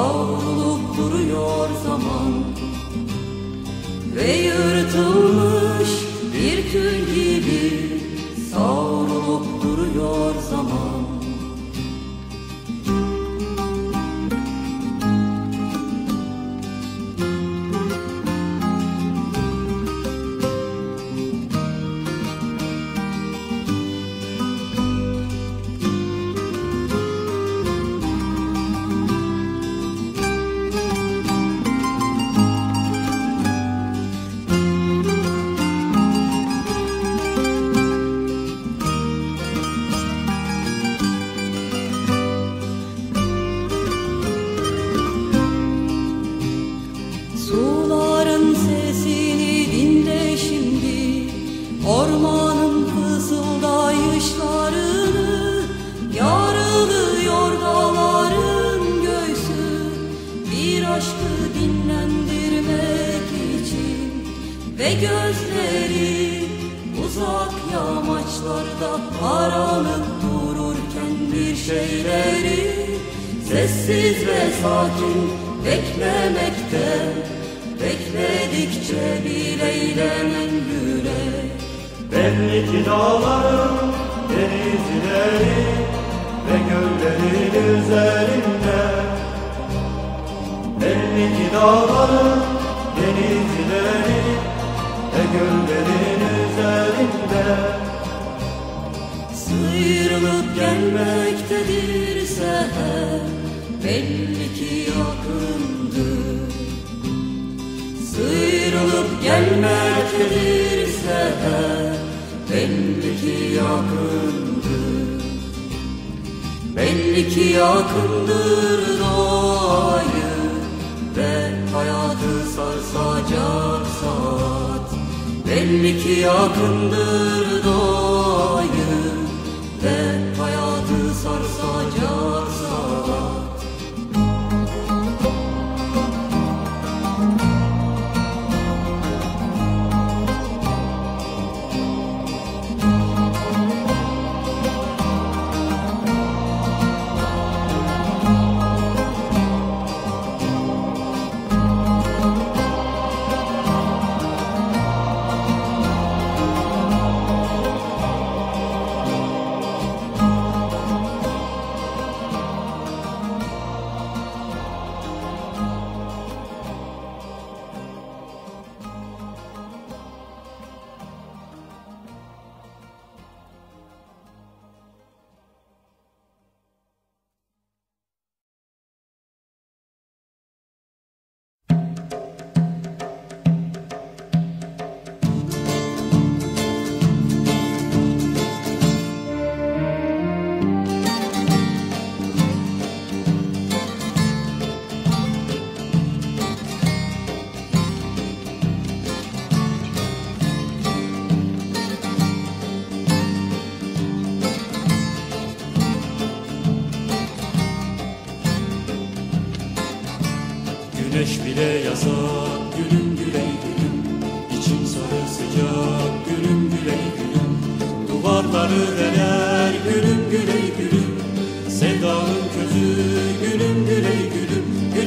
Savrulup duruyor zaman Ve yırtılmış Sessiz ve sakin beklemekte. Bekledikçe bir eylenen yürek Belli ki dağların denizleri ve göllerin üzerinde. Belli ki dağların denizleri ve göllerin üzerinde. Sıyrılıp gelmektedir seher Belli ki yakındır Sıyrılıp gelmektedir seher Belli ki yakındır Belli ki yakındır doğayı Ve hayatı sarsacak saat. Belli ki yakındır doğayı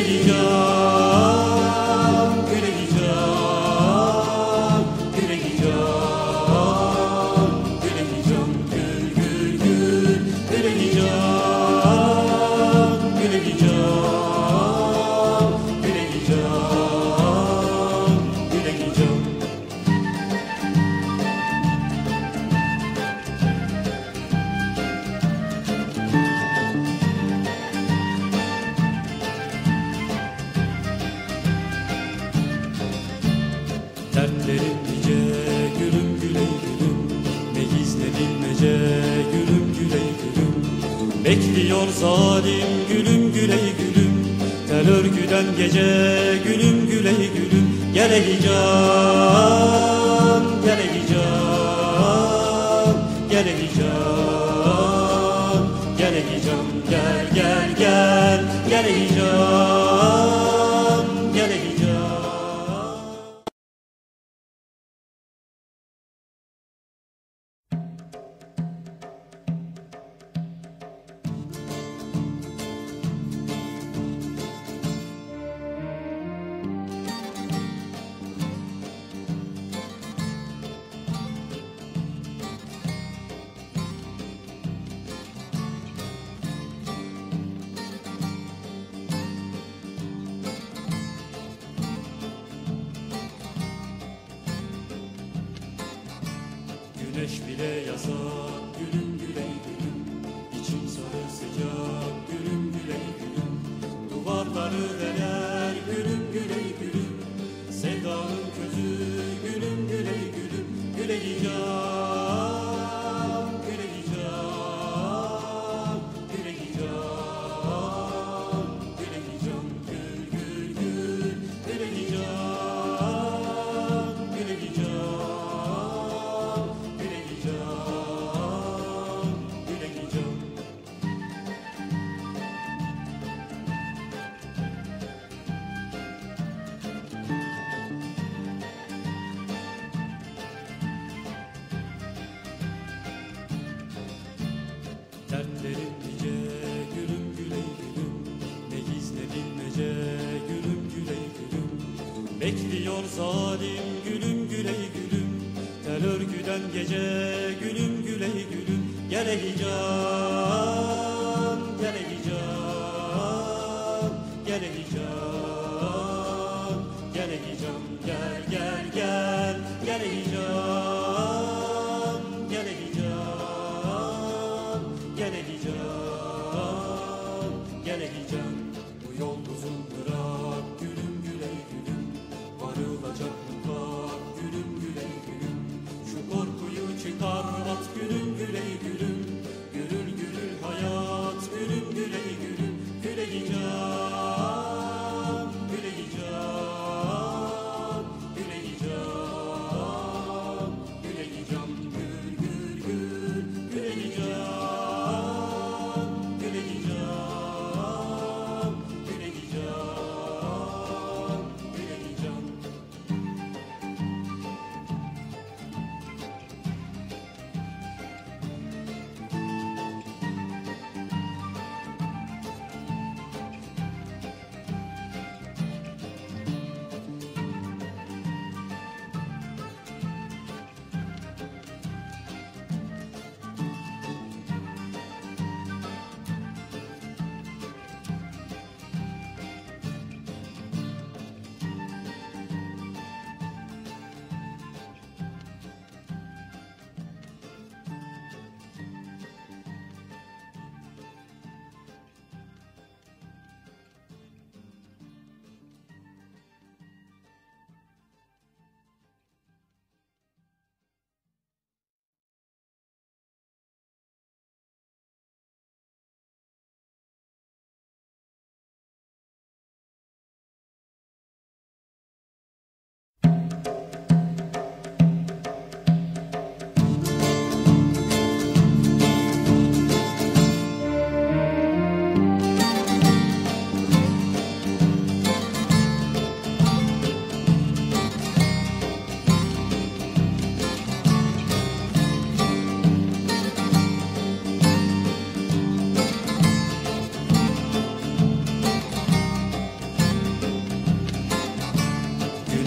gülüm Bekliyor zalim gülüm güley gülüm. Tel örgüden gece gülüm güley gülüm. Geleceğim bile yasak gülüm güley gülüm. İçim sarı sıcak. Gülüm güley gülüm. Duvarları deler Bekliyor zalim gülüm güley gülüm. Tel örgüden gece gülüm güley gülüm. Geleyeceğim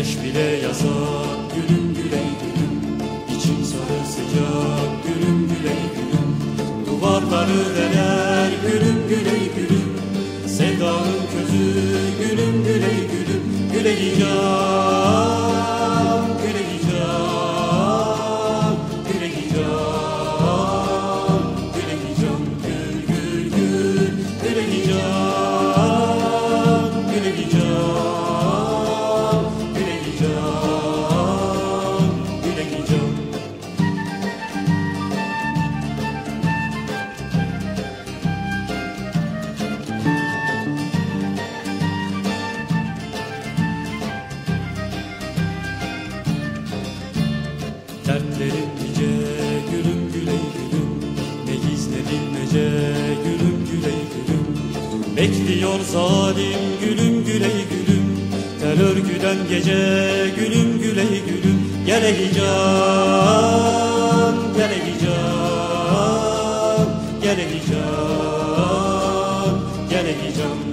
Güneş bile yasak gülüm güley gülüm İçim sarı sıcak. Gülüm güley gülüm Duvarları deler gülüm güley gülüm Sevdanın közü. Gülüm güley gülüm Güleyeceğim Geliyor zalim gülüm güley gülüm. Tel örgüden gece gülüm güley gülüm. Gel ey can, gel ey can, gel ey can, gel ey can.